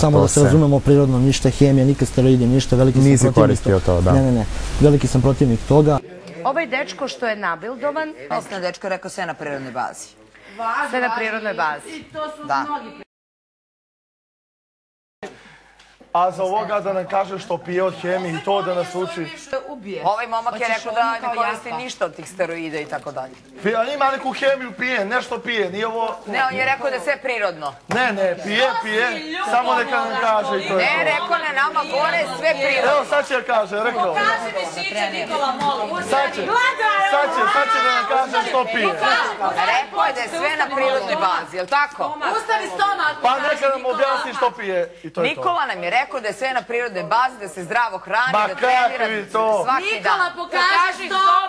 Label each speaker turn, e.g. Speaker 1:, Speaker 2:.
Speaker 1: Samo
Speaker 2: to
Speaker 1: da se razumemo prirodno, ništa hemija, nikad steroidi, ništa, veliki
Speaker 2: Nisi
Speaker 1: sam protivnik
Speaker 2: koristio to, da.
Speaker 1: Ne, ne, ne, veliki sam protivnik toga.
Speaker 3: Ovaj dečko što je nabildovan,
Speaker 4: Vesna dečko je rekao sve na prirodnoj bazi.
Speaker 3: sve na prirodnoj bazi.
Speaker 4: Da.
Speaker 5: A za ovoga da nam kaže što pije od hemije i to da nas uči.
Speaker 4: Ovaj momak je rekao da ne koristi ništa od tih steroida i tako dalje.
Speaker 5: Pije, a ima neku hemiju, pije, nešto pije, nije ovo...
Speaker 4: Ne, on je rekao da je sve prirodno.
Speaker 5: Ne, ne, pije, pije, samo neka nam kaže i to je
Speaker 4: Ne, rekao ne nama gore sve prirodno.
Speaker 5: Evo sad će kaže, rekao. Sad će, sad će, sad će da nam kaže što pije.
Speaker 4: Rekao je da je sve na prirodnoj bazi, jel tako?
Speaker 6: Ustavi stomak.
Speaker 5: Pa neka nam objasni što pije i to je to.
Speaker 4: Nikola nam je rekao da je sve na prirodnoj bazi, da se zdravo hrani,
Speaker 5: Ma
Speaker 4: da trenira svaki dan.
Speaker 6: Nikola, pokaži stomak.